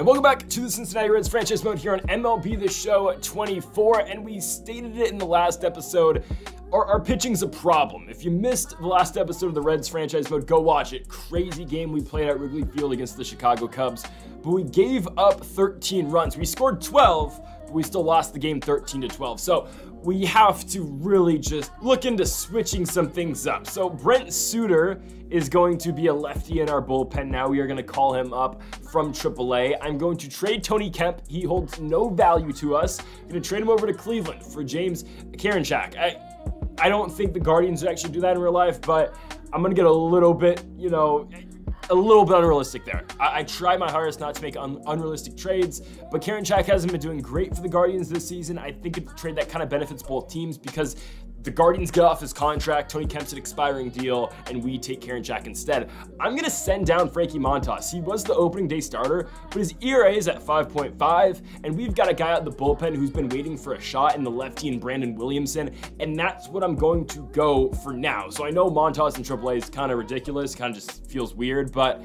And welcome back to the Cincinnati Reds franchise mode here on MLB The Show 24. And we stated it in the last episode. Our, our pitching's a problem. If you missed the last episode of the Reds franchise mode, go watch it. Crazy game we played at Wrigley Field against the Chicago Cubs. But we gave up 13 runs. We scored 12, but we still lost the game 13 to 12. So we have to really just look into switching some things up. So Brent Suter is going to be a lefty in our bullpen now. We are going to call him up from AAA. I'm going to trade Tony Kemp. He holds no value to us. I'm going to trade him over to Cleveland for James Karinchak. I, I don't think the Guardians would actually do that in real life, but I'm going to get a little bit, you know, a little bit unrealistic there. I, I try my hardest not to make un unrealistic trades, but Karinchak hasn't been doing great for the Guardians this season. I think it's a trade that kind of benefits both teams because the Guardians get off his contract, Tony Kemp's an expiring deal, and we take Karinchak instead. I'm gonna send down Frankie Montas. He was the opening day starter, but his ERA is at 5.5, and we've got a guy out the bullpen who's been waiting for a shot in the lefty and Brandon Williamson, and that's what I'm going to go for now. So I know Montas in AAA is kind of ridiculous, kind of just feels weird, but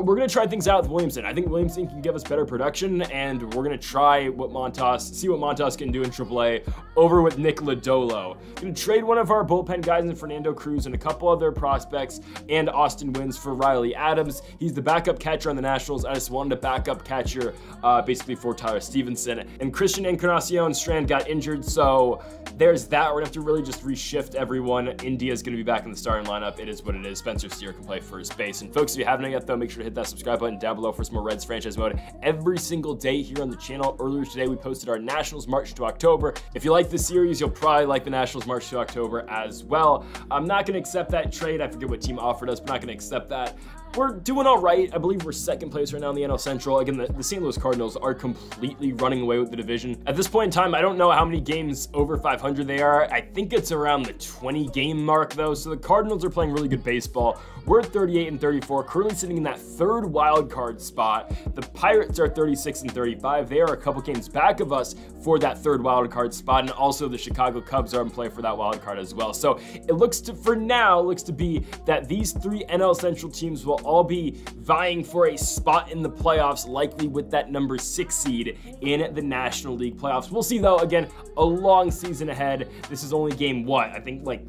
we're going to try things out with Williamson. I think Williamson can give us better production, and we're going to try what Montas, see what Montas can do in AAA over with Nick Lodolo. Going to trade one of our bullpen guys in Fernando Cruz and a couple other prospects and Austin Wynns for Riley Adams. He's the backup catcher on the Nationals. I just wanted a backup catcher uh, basically for Tyler Stephenson. And Christian Encarnacion Strand got injured, so there's that. We're going to have to really just reshift everyone. India's going to be back in the starting lineup. It is what it is. Spencer Steer can play first base. And folks, if you haven't yet, though, make sure to hit that subscribe button down below for some more Reds franchise mode every single day here on the channel. Earlier today, we posted our Nationals March to October. If you like this series, you'll probably like the Nationals March to October as well. I'm not going to accept that trade. I forget what team offered us, but not going to accept that we're doing all right. I believe we're second place right now in the NL Central. Again, the, the, St. Louis Cardinals are completely running away with the division. At this point in time, I don't know how many games over 500 they are. I think it's around the 20 game mark though. So the Cardinals are playing really good baseball. We're 38 and 34, currently sitting in that third wild card spot. The Pirates are 36 and 35. They are a couple games back of us for that third wild card spot. And also the Chicago Cubs are in play for that wild card as well. So it looks to, for now, looks to be that these three NL Central teams will all be vying for a spot in the playoffs, likely with that number six seed in the National League playoffs. We'll see though, again, a long season ahead. This is only game what? I think like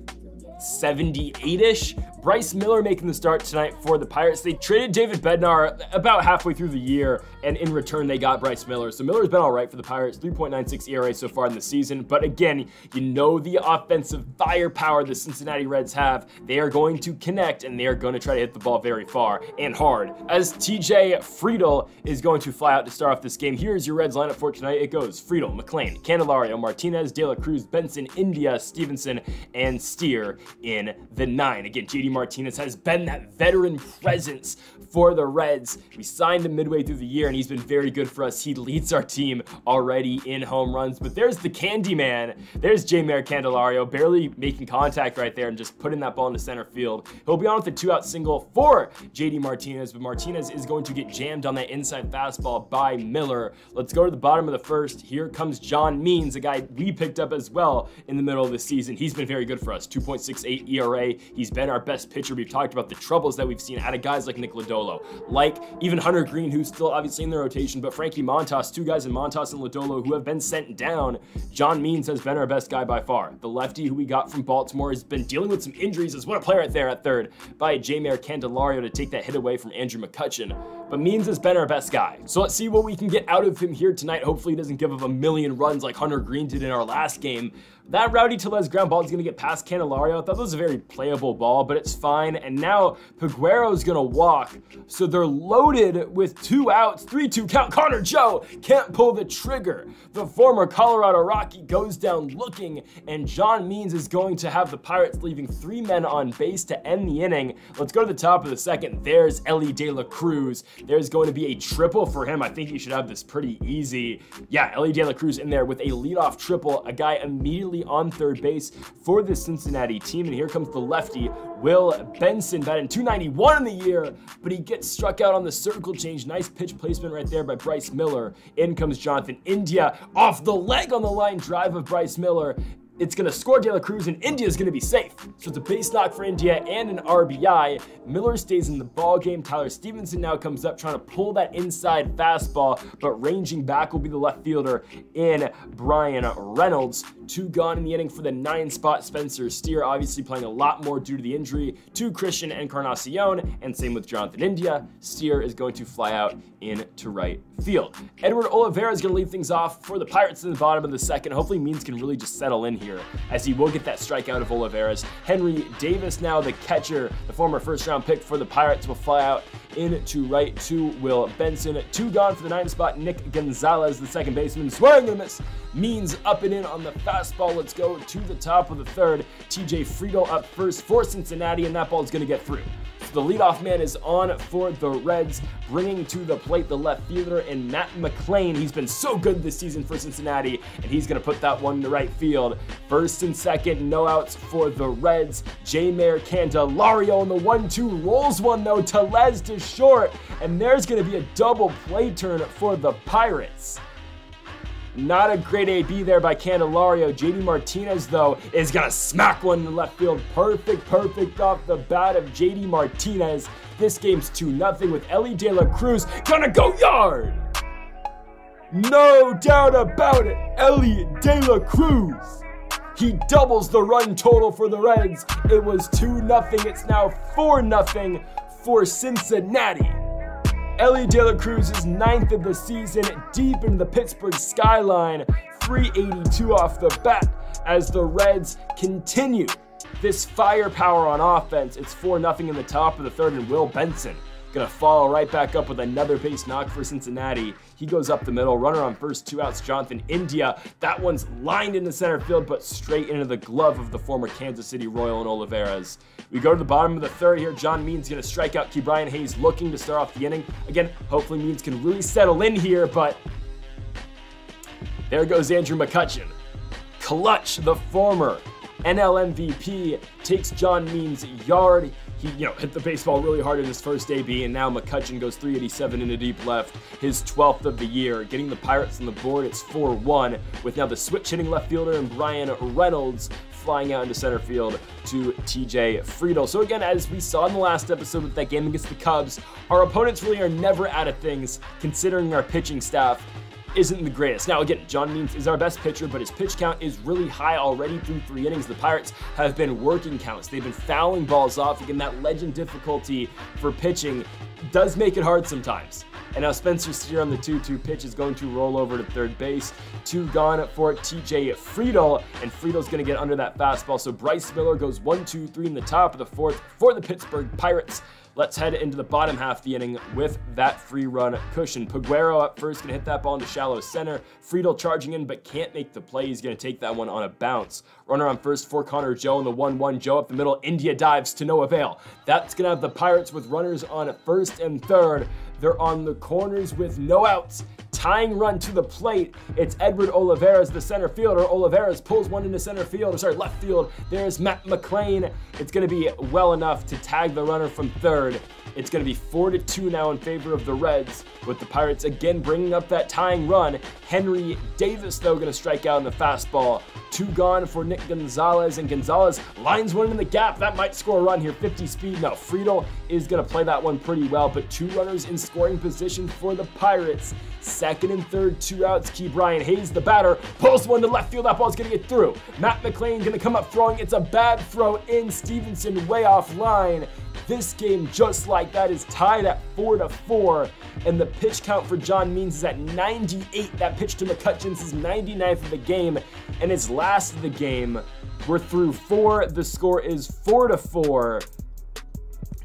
78-ish. Bryce Miller making the start tonight for the Pirates. They traded David Bednar about halfway through the year, and in return, they got Bryce Miller. So Miller's been all right for the Pirates, 3.96 ERA so far in the season. But again, you know the offensive firepower the Cincinnati Reds have. They are going to connect, and they are going to try to hit the ball very far and hard. As TJ Friedl is going to fly out to start off this game, here's your Reds lineup for tonight. It goes Friedl, McLain, Candelario, Martinez, De La Cruz, Benson, India, Stephenson, and Steer in the nine. Again, JD Martinez has been that veteran presence for the Reds. We signed him midway through the year, and he's been very good for us. He leads our team already in home runs. But there's the candy man. There's Jeimer Candelario, barely making contact right there and just putting that ball into center field. He'll be on with a two-out single for JD Martinez, but Martinez is going to get jammed on that inside fastball by Miller. Let's go to the bottom of the first. Here comes John Means, a guy we picked up as well in the middle of the season. He's been very good for us, 2.68 ERA. He's been our best pitcher. We've talked about the troubles that we've seen out of guys like Nick Lodolo, like even Hunter Greene, who's still obviously in the rotation, but Frankie Montas, two guys in Montas and Lodolo who have been sent down. John Means has been our best guy by far. The lefty who we got from Baltimore has been dealing with some injuries as what a player right there at third by Jeimer Candelario to take that hit away from Andrew McCutchen. But Means has been our best guy. So let's see what we can get out of him here tonight. Hopefully he doesn't give up a million runs like Hunter Greene did in our last game. That Rowdy Tellez ground ball is going to get past Candelario. I thought that was a very playable ball, but it's fine. And now Peguero is going to walk. So they're loaded with two outs, 3-2 count. Connor Joe can't pull the trigger. The former Colorado Rocky goes down looking, and John Means is going to have the Pirates leaving three men on base to end the inning. Let's go to the top of the second. There's Elly De La Cruz. There's going to be a triple for him. I think he should have this pretty easy. Yeah, Elly De La Cruz in there with a leadoff triple. A guy immediately on third base for the Cincinnati team. And here comes the lefty, Will Benson, batting 291 in the year, but he gets struck out on the circle change. Nice pitch placement right there by Bryce Miller. In comes Jonathan India off the leg on the line drive of Bryce Miller it's going to score De La Cruz and India's going to be safe. So it's a base knock for India and an RBI. Miller stays in the ball game. Tyler Stephenson now comes up trying to pull that inside fastball, but ranging back will be the left fielder in Bryan Reynolds. Two gone in the inning for the nine spot. Spencer Steer obviously playing a lot more due to the injury to Christian Encarnacion, and same with Jonathan India. Steer is going to fly out into right field. Edward Olivares is going to lead things off for the Pirates in the bottom of the second. Hopefully Means can really just settle in here as he will get that strikeout of Olivares. Henry Davis now the catcher, the former first round pick for the Pirates will fly out into right to Will Benson. Two gone for the nine spot. Nick Gonzalez, the second baseman, swing and miss. Means up and in on the fastball. Let's go to the top of the third. TJ Friedl up first for Cincinnati, and that ball is going to get through. The leadoff man is on for the Reds, bringing to the plate the left fielder and Matt McLain. He's been so good this season for Cincinnati, and he's going to put that one to right field. First and second, no outs for the Reds. Jeimer Candelario on the 1-2 rolls one though. Tellez to short, and there's going to be a double play turn for the Pirates. Not a great AB there by Candelario. JD Martinez, though, is going to smack one in the left field. Perfect, perfect off the bat of JD Martinez. This game's 2 0 with Elly De La Cruz going to go yard. No doubt about it, Elly De La Cruz. He doubles the run total for the Reds. It was 2 0. It's now 4 0 for Cincinnati. Elly De La Cruz is ninth of the season, deep into the Pittsburgh skyline, 382 off the bat as the Reds continue this firepower on offense. It's 4 0 in the top of the third, and Will Benson Gonna follow right back up with another base knock for Cincinnati. He goes up the middle, runner on first, two outs, Jonathan India. That one's lined into center field, but straight into the glove of the former Kansas City Royal and Olivares. We go to the bottom of the third here. John Means gonna strike out Ke'Bryan Hayes looking to start off the inning. Again, hopefully Means can really settle in here, but there goes Andrew McCutchen. Clutch, the former NL MVP, takes John Means' yard he you know hit the baseball really hard in his first AB, and now McCutchen goes 387 into deep left, his 12th of the year, getting the Pirates on the board. It's 4-1 with now the switch hitting left fielder and Bryan Reynolds flying out into center field to TJ Friedl. So again, as we saw in the last episode with that game against the Cubs, our opponents really are never out of things considering our pitching staff isn't the greatest. Now, again, John Means is our best pitcher, but his pitch count is really high already through three innings. The Pirates have been working counts. They've been fouling balls off. Again, that legend difficulty for pitching does make it hard sometimes. And now Spencer Steer on the 2-2 pitch is going to roll over to third base. Two gone for TJ Friedl, and Friedl's going to get under that fastball. So Bryce Miller goes 1-2-3 in the top of the fourth for the Pittsburgh Pirates. Let's head into the bottom half of the inning with that free run cushion. Peguero up first, gonna hit that ball into shallow center. Friedl charging in, but can't make the play. He's gonna take that one on a bounce. Runner on first for Connor Joe in the 1-1. Joe up the middle. India dives to no avail. That's gonna have the Pirates with runners on first and third. They're on the corners with no outs tying run to the plate. It's Edward Olivares, the center fielder. Olivares pulls one into center field, or sorry, left field. There's Matt McLain. It's going to be well enough to tag the runner from third. It's going to be 4 to 2 now in favor of the Reds, with the Pirates again bringing up that tying run. Henry Davis, though, going to strike out in the fastball. Two gone for Nick Gonzalez, and Gonzalez lines one in the gap. That might score a run here. 50 speed. No, Friedl is going to play that one pretty well, but two runners in scoring position for the Pirates. Second and third, two outs. Ke'Bryan Hayes, the batter, pulls one to left field. That ball's going to get through. Matt McLain going to come up throwing. It's a bad throw in. Stephenson way off line. This game, just like that, is tied at 4 to 4, and the pitch count for John Means is at 98. That pitch to McCutchen's his 99th of the game, and his last of the game. We're through four. The score is 4 to 4.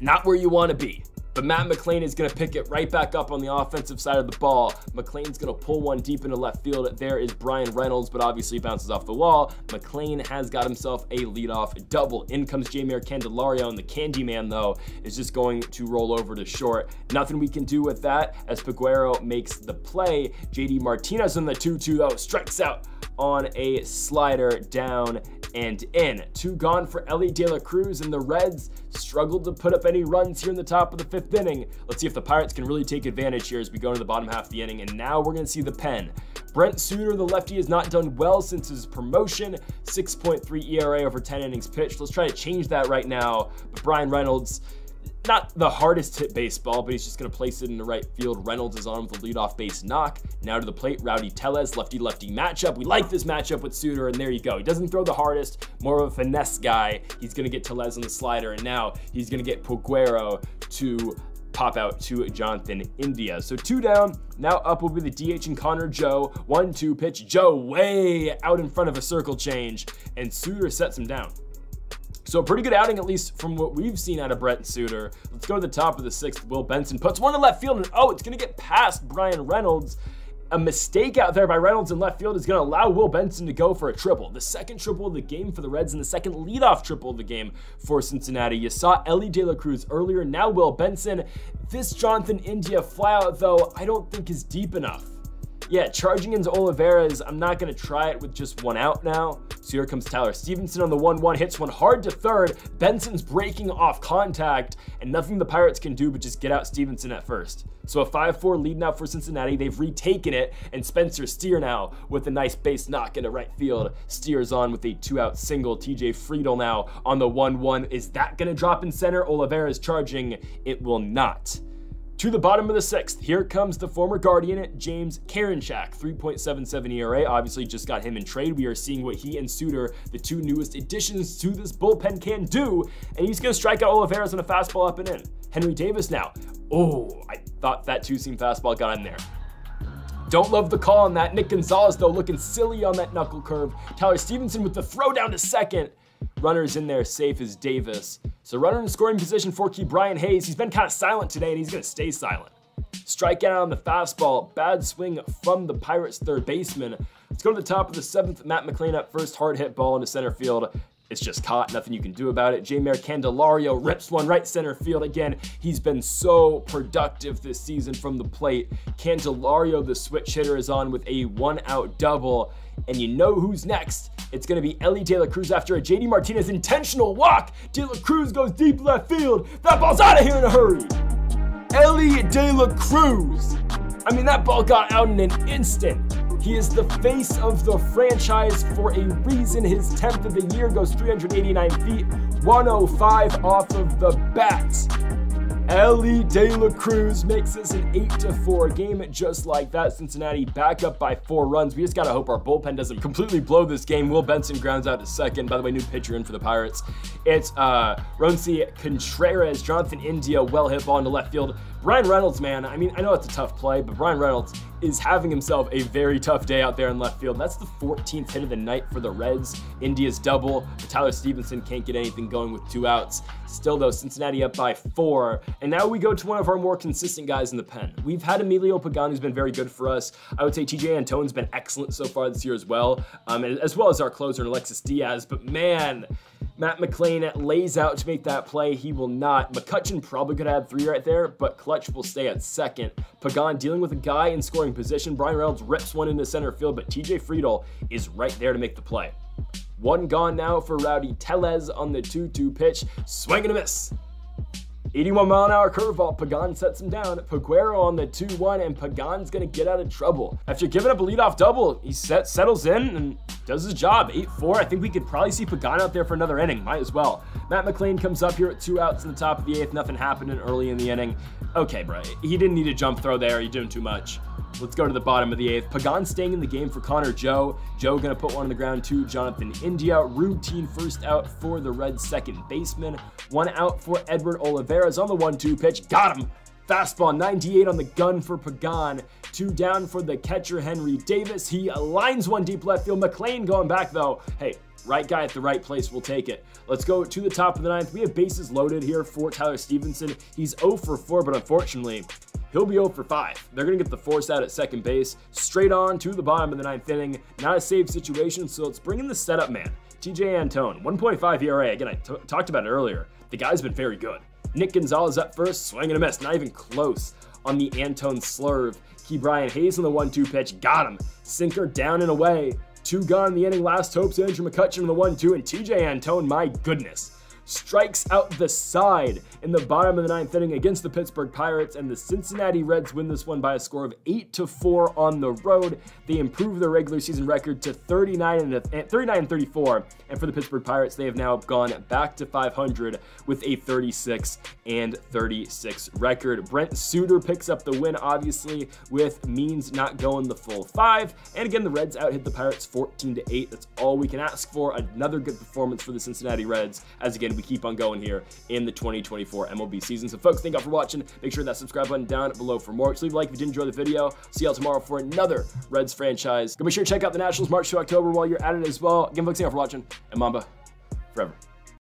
Not where you want to be. But Matt McLain is going to pick it right back up on the offensive side of the ball. McLain's going to pull one deep into left field. There is Bryan Reynolds, but obviously bounces off the wall. McLain has got himself a leadoff double. In comes Jeimer Candelario, and the Candyman, though, is just going to roll over to short. Nothing we can do with that as Peguero makes the play. JD Martinez on the 2-2, though, strikes out on a slider down and in. Two gone for Elly De La Cruz, and the Reds struggled to put up any runs here in the top of the fifth inning. Let's see if the Pirates can really take advantage here as we go into the bottom half of the inning. And now we're going to see the pen. Brent Suter, the lefty, has not done well since his promotion. 6.3 ERA over 10 innings pitched. Let's try to change that right now. But Bryan Reynolds, not the hardest hit baseball, but he's just going to place it in the right field. Reynolds is on with a leadoff base knock. Now to the plate, Rowdy Tellez, lefty-lefty matchup. We like this matchup with Suter, and there you go. He doesn't throw the hardest, more of a finesse guy. He's going to get Tellez on the slider, and now he's going to get Peguero to pop out to Jonathan India. So two down, now up will be the DH and Connor Joe. One, two pitch, Joe way out in front of a circle change, and Suter sets him down. So a pretty good outing, at least from what we've seen out of Brent Suter. Let's go to the top of the sixth. Will Benson puts one to left field, and oh, it's going to get past Bryan Reynolds. A mistake out there by Reynolds in left field is going to allow Will Benson to go for a triple. The second triple of the game for the Reds and the second leadoff triple of the game for Cincinnati. You saw Elly De La Cruz earlier, now Will Benson. This Jonathan India flyout, though, I don't think is deep enough yeah, charging into Olivares, I'm not going to try it with just one out now. So here comes Tyler Stephenson on the 1-1, hits one hard to third. Benson's breaking off contact, and nothing the Pirates can do but just get out Stephenson at first. So a 5-4 lead now for Cincinnati. They've retaken it, and Spencer Steer now with a nice base knock into right field. Steers on with a two-out single. TJ Friedl now on the 1-1. Is that going to drop in center? Olivares charging. It will not. To the bottom of the sixth, here comes the former Guardian, James Karinchak, 3.77 ERA. Obviously, just got him in trade. We are seeing what he and Suter, the two newest additions to this bullpen, can do. And he's going to strike out Olivares on a fastball up and in. Henry Davis now. Oh, I thought that two-seam fastball got in there. Don't love the call on that. Nick Gonzalez, though, looking silly on that knuckle curve. Tyler Stephenson with the throw down to second. Runners in there safe as Davis. So runner in scoring position for Ke'Bryan Hayes. He's been kind of silent today and he's going to stay silent. Strikeout on the fastball. Bad swing from the Pirates third baseman. Let's go to the top of the seventh. Matt McLain up first. Hard hit ball into center field. It's just caught, nothing you can do about it. Jeimer Candelario rips one right center field. Again, he's been so productive this season from the plate. Candelario, the switch hitter, is on with a one out double. And you know who's next? It's going to be Elly De La Cruz after a JD Martinez intentional walk. De La Cruz goes deep left field. That ball's out of here in a hurry. Elly De La Cruz. I mean, that ball got out in an instant. He is the face of the franchise for a reason. His 10th of the year goes 389 feet, 105 off of the bat. Elly De La Cruz makes this an 8 to 4 game just like that. Cincinnati back up by four runs. We just gotta hope our bullpen doesn't completely blow this game. Will Benson grounds out to second. By the way, new pitcher in for the Pirates. It's uh, Roansy Contreras, Jonathan India, well hit ball into left field. Bryan Reynolds, man, I mean, I know it's a tough play, but Bryan Reynolds is having himself a very tough day out there in left field. That's the 14th hit of the night for the Reds. India's double, but Tyler Stephenson can't get anything going with two outs. Still, though, Cincinnati up by four. And now we go to one of our more consistent guys in the pen. We've had Emilio Pagan, who's been very good for us. I would say Tejay Antone's been excellent so far this year as well, um, as well as our closer, Alexis Diaz. But man, Matt McLain lays out to make that play. He will not. McCutchen probably could have had three right there, but Clutch will stay at second. Pagan dealing with a guy in scoring position. Bryan Reynolds rips one into center field, but TJ Friedl is right there to make the play. One gone now for Rowdy Tellez on the 2-2 pitch. Swing and a miss. 81 mile an hour curveball. Pagan sets him down. Peguero on the 2-1, and Pagan's gonna get out of trouble. After giving up a leadoff double, he set, settles in and does his job. 8-4. I think we could probably see Pagan out there for another inning. Might as well. Matt McLain comes up here at two outs in the top of the eighth. Nothing happening early in the inning. Okay, bro. He didn't need a jump throw there. He doing too much. Let's go to the bottom of the eighth. Pagan staying in the game for Connor Joe. Joe gonna put one on the ground to Jonathan India. Routine first out for the red second baseman. One out for Edward Olivares on the 1-2 pitch. Got him. Fastball 98 on the gun for Pagan. Two down for the catcher Henry Davis. He aligns one deep left field. McLain going back though. Hey, right guy at the right place will take it. Let's go to the top of the ninth. We have bases loaded here for Tyler Stephenson. He's 0 for 4, but unfortunately, He'll be 0 for 5. They're going to get the force out at second base, straight on to the bottom of the ninth inning. Not a safe situation, so let's bring in the setup man. Tejay Antone, 1.5 ERA. Again, I talked about it earlier. The guy's been very good. Nick Gonzalez up first, swinging a miss, not even close on the Antone slurve. Ke'Bryan Hayes on the 1-2 pitch, got him. Sinker down and away. Two gone in the inning, last hopes Andrew McCutchen on the 1-2, and Tejay Antone, my goodness. Strikes out the side in the bottom of the ninth inning against the Pittsburgh Pirates, and the Cincinnati Reds win this one by a score of 8 to 4 on the road. They improve their regular season record to 39 and, 39 and 34, and for the Pittsburgh Pirates, they have now gone back to 500 with a 36 and 36 record. Brent Suter picks up the win, obviously, with Means not going the full five. And again, the Reds out hit the Pirates 14 to 8. That's all we can ask for. Another good performance for the Cincinnati Reds, as again, we keep on going here in the 2024 MLB season. So, folks, thank y'all for watching. Make sure that subscribe button down below for more. So leave a like if you did enjoy the video. See y'all tomorrow for another Reds franchise. Go make sure to check out the Nationals March to October while you're at it as well. Again, folks, thank y'all for watching, and Mamba forever.